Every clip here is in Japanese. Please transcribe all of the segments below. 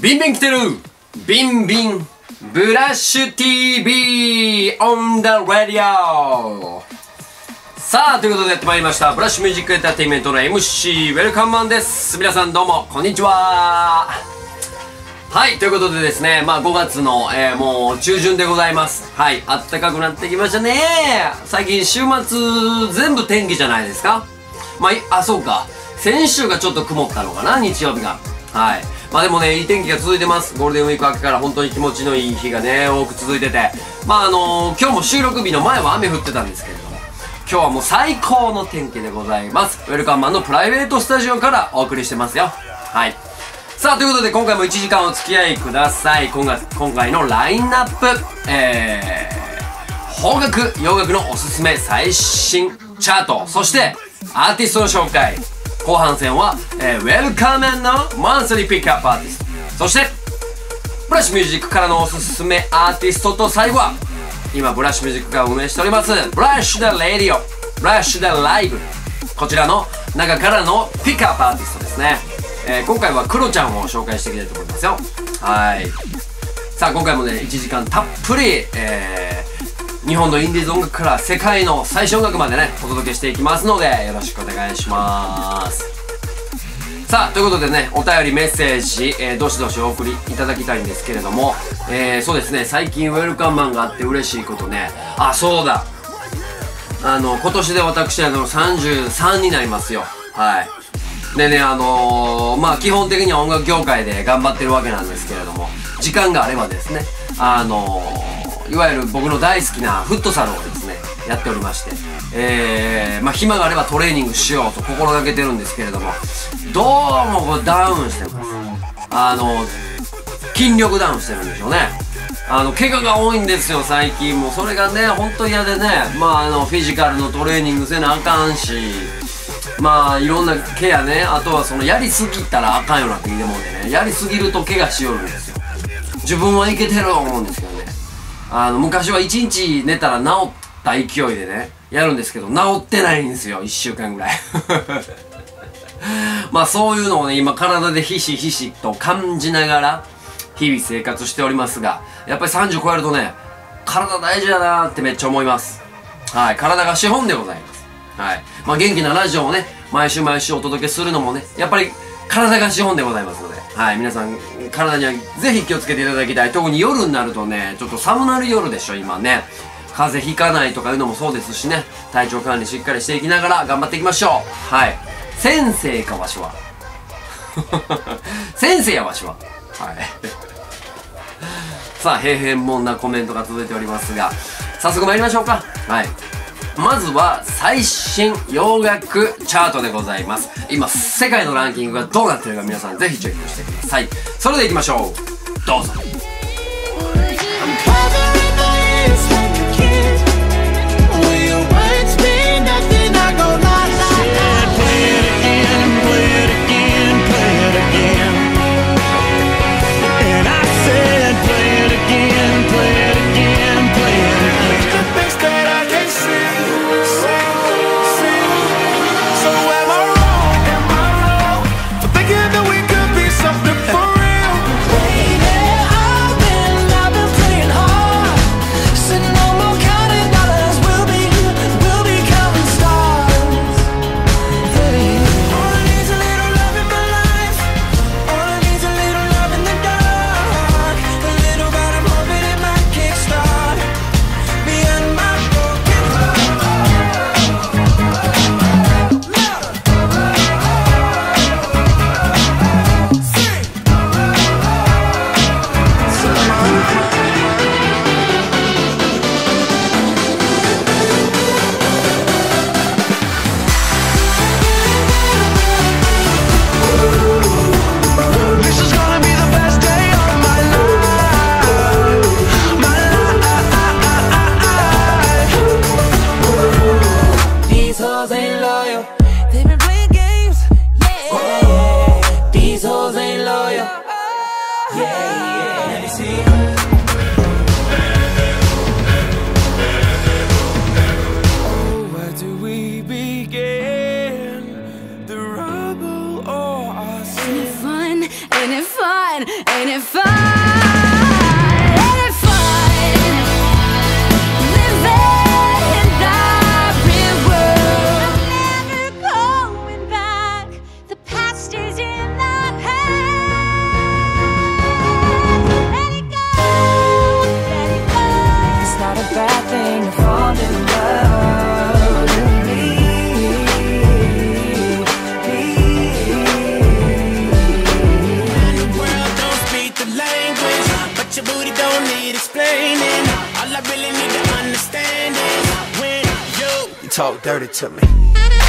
ビンビン来てる。ビンビンブラッシュ TV on the radio さあということでやってまいりました。ブラッシュミュージックエンターテインメントの MC ウェルカムマンです。皆さんどうもこんにちは。はいということでですねまあ5月の、えー、もう中旬でございます。はいあったかくなってきましたね。最近週末全部天気じゃないですか。まああそうか。先週がちょっと曇ったのかな日曜日が。はい。まあでもねいい天気が続いてます。ゴールデンウィーク明けから本当に気持ちのいい日がね多く続いてて。まああのー、今日も収録日の前は雨降ってたんですけれども。今日はもう最高の天気でございます。ウェルカムマンのプライベートスタジオからお送りしてますよ。はい。さあということで今回も1時間お付き合いください。今回今回のラインナップ。えー、邦楽洋楽のおすすめ最新チャート。そしてアーティストの紹介。後半戦は、えー、ウェルカムマンのマンスリーピックアップアーティスト。そしてブラッシュミュージックからのおすすめアーティストと最後は今ブラッシュミュージックが運営しておりますブラッシュダレディオブラッシュダライブこちらの中からのピックアップアーティストですね、えー、今回はクロちゃんを紹介していきたいと思いますよ。はい。さあ今回もね1時間たっぷり、えー、日本のインディーズ音楽から世界の最新音楽までねお届けしていきますのでよろしくお願いします。さあということでねお便りメッセージ、えー、どしどしお送りいただきたいんですけれども、えー、そうですね最近ウェルカムマンがあって嬉しいことね。あそうだ。あの今年で私あの33になりますよ。はい。でねあのー、まあ基本的には音楽業界で頑張ってるわけなんですけれども時間があればですねあのー、いわゆる僕の大好きなフットサルをですねやっておりましてえー、まあ暇があればトレーニングしようと心がけてるんですけれどもどうもこれダウンしてます。あの筋力ダウンしてるんでしょうね。あの怪我が多いんですよ最近も。うそれがねほんと嫌でねまああのフィジカルのトレーニングせなあかんしまあいろんなケアねあとはそのやりすぎたらあかんよなって言うてもんでねやりすぎると怪我しよるんですよ。自分はいけてると思うんですけどあの昔は1日寝たら治った勢いでねやるんですけど治ってないんですよ1週間ぐらい まあそういうのをね、今体でひしひしと感じながら、日々生活しておりますが、やっぱり30超えるとね、体大事だなーってめっちゃ思います。はい、体が資本でございます。はい。まあ元気なラジオをね、毎週毎週お届けするのもね、やっぱり体が資本でございますので、はい、皆さん、体にはぜひ気をつけていただきたい。特に夜になるとね、ちょっと寒なる夜でしょ、今ね。風邪ひかないとかいうのもそうですしね、体調管理しっかりしていきながら頑張っていきましょう。はい。先生かわしは 先生やわしははい さあ平々凡なコメントが続いておりますが早速参りましょうかはいまずは最新洋楽チャートでございます。今世界のランキングがどうなってるか皆さんぜひチェックしてください。それではいきましょう。どうぞ。ain't loyal. They been playing games, yeah. yeah, yeah. These hoes ain't loyal. Yeah, Ain't it fun? Ain't it fun? Talk dirty to me.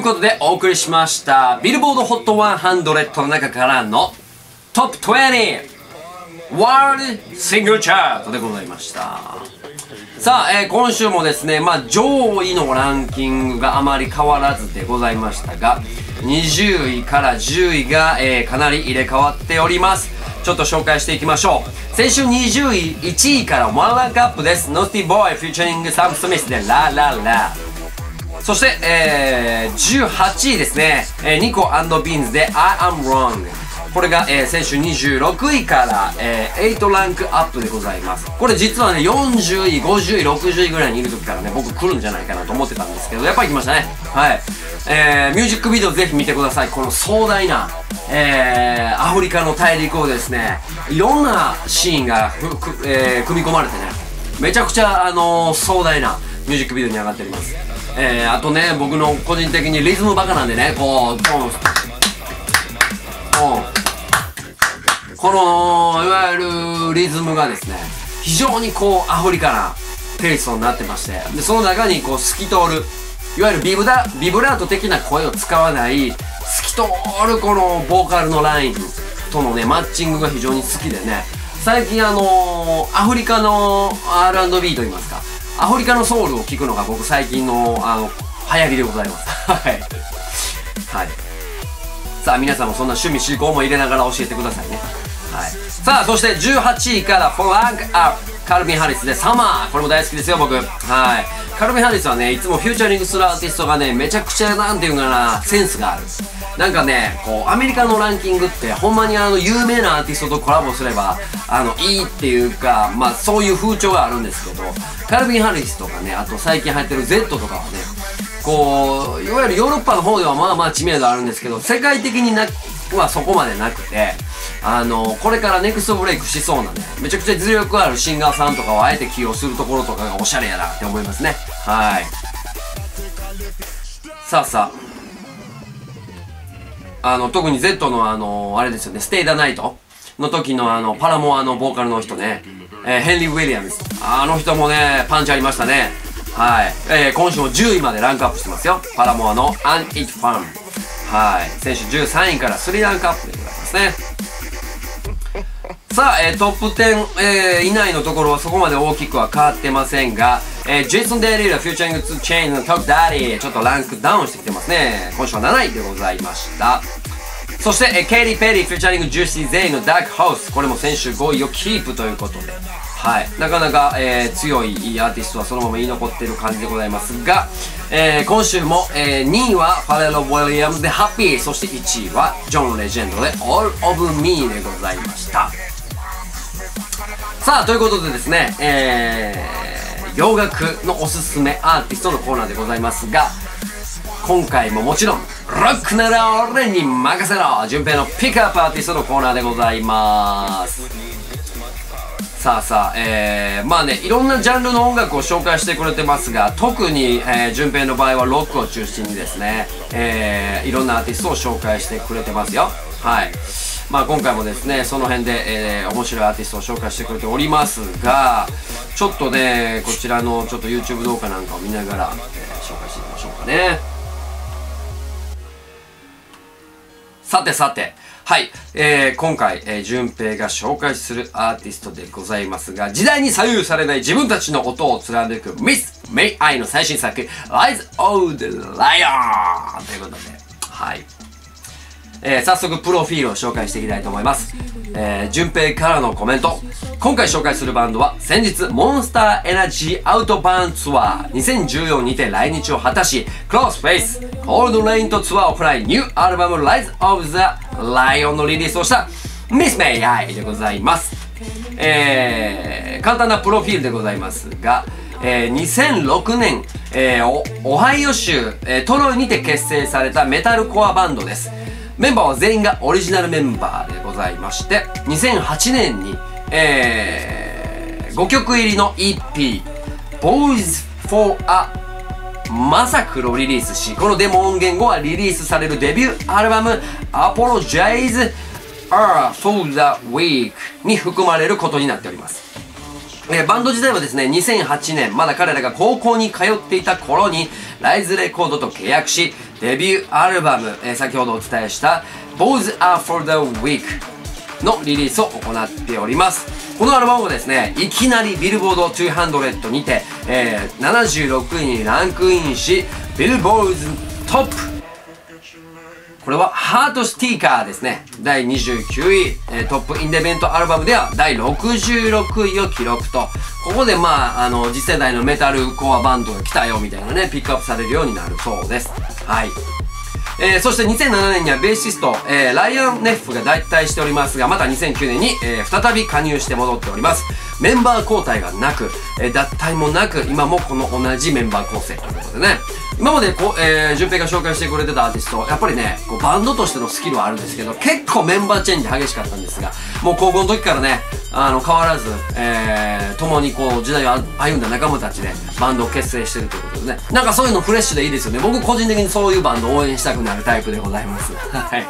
いうことでお送りしました、ビルボード HOT100 の中からのトップ20ワールドシングルチャートでございました。さあ、えー今週もですね、まあ上位のランキングがあまり変わらずでございましたが、20位から10位が、えーかなり入れ替わっております。ちょっと紹介していきましょう。先週20位、21位からワンランクアップです。ノーティボーイ、 featuring サム・スミスで La La La。そして、えー、18位ですね、えーニコビーンズで I am wrong これが、えー先週26位から、えー8ランクアップでございます。これ実はね40位50位60位ぐらいにいる時からね僕来るんじゃないかなと思ってたんですけどやっぱり来ましたね。はい。えー、ミュージックビデオぜひ見てください。この壮大なえー、アフリカの大陸をですねいろんなシーンがふく、えー組み込まれてねめちゃくちゃ、あのー壮大なミュージックビデオに上がっております。えー、あとね、僕の個人的にリズムバカなんでね、こう、ドン、この、いわゆるリズムがですね、非常にこう、アフリカなテイストになってまして、で、その中にこう、透き通る、いわゆるビブダ、ビブラート的な声を使わない、透き通るこのボーカルのラインとのね、マッチングが非常に好きでね、最近あのーアフリカの R&B といいますか、アフリカのソウルを聴くのが僕最近の、あの、流行りでございます。はい。はい。さあ皆さんもそんな趣味思考も入れながら教えてくださいね。はい。さあそして18位からフランクアップ。カルビン・ハリスでサマー。これも大好きですよ僕。はい。カルビン・ハリスはねいつもフューチャリングするアーティストがねめちゃくちゃなんていうかなセンスがある。なんかねこうアメリカのランキングってほんまにあの有名なアーティストとコラボすればあのいいっていうかまあそういう風潮があるんですけどカルビン・ハリスとかねあと最近流行ってる Z とかはねこういわゆるヨーロッパの方ではまあまあ知名度あるんですけど世界的になはそこまでなくてあのこれからネクストブレイクしそうなねめちゃくちゃ実力あるシンガーさんとかをあえて起用するところとかがおしゃれやなって思いますね。はい。さあさあ。あの特に Z のあのあれですよね Stay the Night の時のあのパラモアのボーカルの人ね、えーヘイリー・ウィリアムズあの人もねパンチありましたね。はい、えー今週も10位までランクアップしてますよ。パラモアの「 Ain't It Fun」はい。先週13位から3ランクアップでございますね。さあ、えートップ10、えー以内のところはそこまで大きくは変わってませんが、えージェイソン・デイリーラ、フューチャリング・ツー・チェーンのトップダディ、ちょっとランクダウンしてきてますね。今週は7位でございました。そして、えーケイティ・ペリー、 featuring ジューシー・ジェイの Dark Horse、これも先週5位をキープということで、はい、なかなか、えー強いアーティストはそのまま居残っている感じでございますが、えー今週も、えー2位はファレル・ウィリアムズで Happy、そして1位はジョン・レジェンドで All of Me でございました。さあということでですね、えー、洋楽のおすすめアーティストのコーナーでございますが今回ももちろんロックなら俺に任せろ。順平のピックアップアーティストのコーナーでございます。さあさあ、えー、まあねいろんなジャンルの音楽を紹介してくれてますが特に、えー、順平の場合はロックを中心にですね、えー、いろんなアーティストを紹介してくれてますよ。はい。まあ今回もですねその辺で、えー、面白いアーティストを紹介してくれておりますがちょっとねこちらのちょっと YouTube 動画なんかを見ながら、えー紹介していきましょうかね。さてさて、はい、えー、今回、えー、順平が紹介するアーティストでございますが、時代に左右されない自分たちの音を貫くミス・メイ・アイの最新作、Rise of the Lion! ということで、はい。えー、早速プロフィールを紹介していきたいと思います。えー、順平からのコメント。今回紹介するバンドは先日モンスターエナジーアウトバーンツアー2014にて来日を果たし、クロスフェイス、コールドレインとツアーを行い、ニューアルバム Rise of the Lion のリリースをしたミスメイアイでございます。えー、簡単なプロフィールでございますが、えー、2006年、えー、オハイオ州、えー、トロイにて結成されたメタルコアバンドです。メンバーは全員がオリジナルメンバーでございまして、2008年に、えー、5曲入りの EP、Boys for a マサクルをリリースし、このデモ音源後はリリースされるデビューアルバム Apologize Are for the Week に含まれることになっております。えーバンド自体はですね、2008年、まだ彼らが高校に通っていた頃に、ライズレコードと契約し、デビューアルバム、えー先ほどお伝えした Boys Are For The Week のリリースを行っております。このアルバムはですね、いきなりビルボード200にて、えー76位にランクインし、ビルボーズトップこれはハートスティーカーですね。第29位、えートップインデベントアルバムでは第66位を記録と、ここでまあ、あの、次世代のメタルコアバンドが来たよみたいなね、ピックアップされるようになるそうです。はい。えーそして2007年にはベーシスト、えーライアン・ネッフが脱退しておりますが、また2009年に、えー再び加入して戻っております。メンバー交代がなく、えー脱退もなく、今もこの同じメンバー構成ということでね。今までこう、えー、順平が紹介してくれてたアーティスト、やっぱりね、こうバンドとしてのスキルはあるんですけど、結構メンバーチェンジ激しかったんですが、もう高校の時からね、あの、変わらず、えー、共にこう、時代を歩んだ仲間たちで、バンドを結成してるということでね。なんかそういうのフレッシュでいいですよね。僕個人的にそういうバンドを応援したくなるタイプでございます。はい。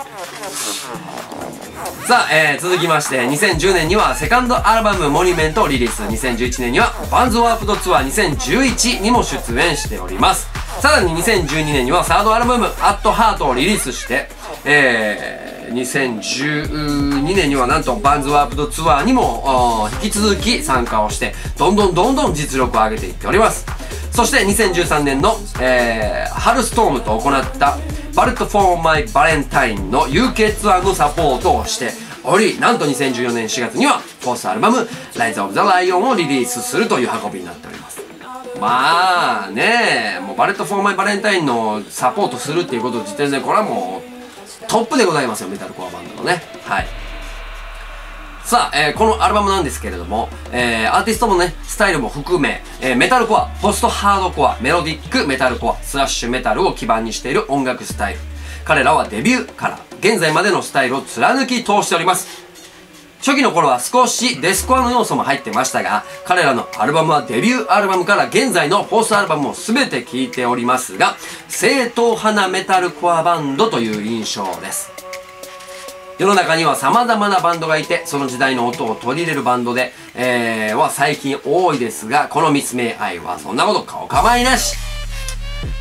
さあ、えー、続きまして、2010年にはセカンドアルバムモニュメントをリリース。2011年にはバンズワープドツアー2011にも出演しております。さらに2012年にはサードアルバム At Heart をリリースして、えー、2012年にはなんと Vans Warped Tour にも引き続き参加をして、どんどんどんどん実力を上げていっております。そして2013年の、えー、 Halestorm と行った Bullet for My Valentine の UK ツアーのサポートをしており、なんと2014年4月にはフォースアルバム Rise of the Lion をリリースするという運びになっております。まあねもう Bullet for My Valentine のサポートするっていうこと時点でこれはもうトップでございますよ、メタルコアバンドのね。はい。さあ、えーこのアルバムなんですけれども、えーアーティストもね、スタイルも含め、えーメタルコア、ポストハードコア、メロディックメタルコア、スラッシュメタルを基盤にしている音楽スタイル。彼らはデビューから現在までのスタイルを貫き通しております。初期の頃は少しデスコアの要素も入ってましたが、彼らのアルバムはデビューアルバムから現在のフォースアルバムを全て聴いておりますが、正統派なメタルコアバンドという印象です。世の中には様々なバンドがいて、その時代の音を取り入れるバンドで、えー、は最近多いですが、このミスメイアイはそんなことお構いなし。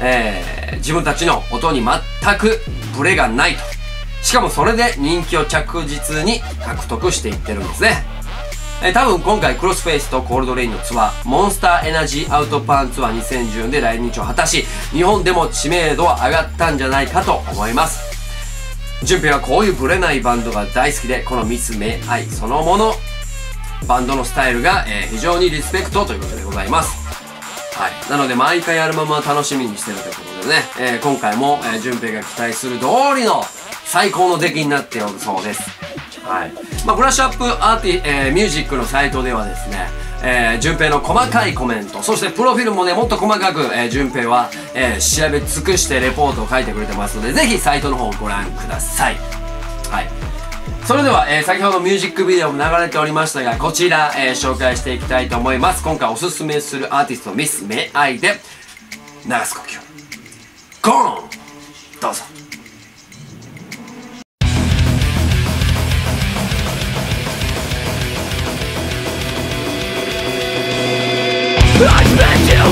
えー、自分たちの音に全くブレがないと。しかもそれで人気を着実に獲得していってるんですね。え多分今回クロスフェイスとコールドレインのツアー、モンスターエナジーアウトパンツアー2014で来日を果たし、日本でも知名度は上がったんじゃないかと思います。順平はこういうブレないバンドが大好きで、このミスメアイそのもの、バンドのスタイルが、えー非常にリスペクトということでございます。はい。なので、毎回アルバムは楽しみにしてるということでね、えー今回も、えー、順平が期待する通りの最高の出来になっておるそうです。はい。まあ、ブラッシュアップアーティ、えーミュージックのサイトではですね、えー、順平の細かいコメント、そしてプロフィールもね、もっと細かく、えー、順平は、えー調べ尽くしてレポートを書いてくれてますので、ぜひサイトの方をご覧ください。はい。それでは、えー先ほどミュージックビデオも流れておりましたが、こちら、えー紹介していきたいと思います。今回おすすめするアーティスト、ミス・メアイで、流す呼吸。ゴーンどうぞ。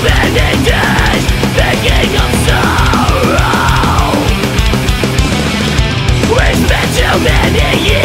Many days thinking of sorrow We spent many years